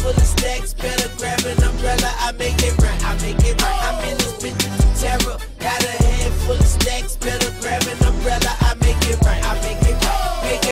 full of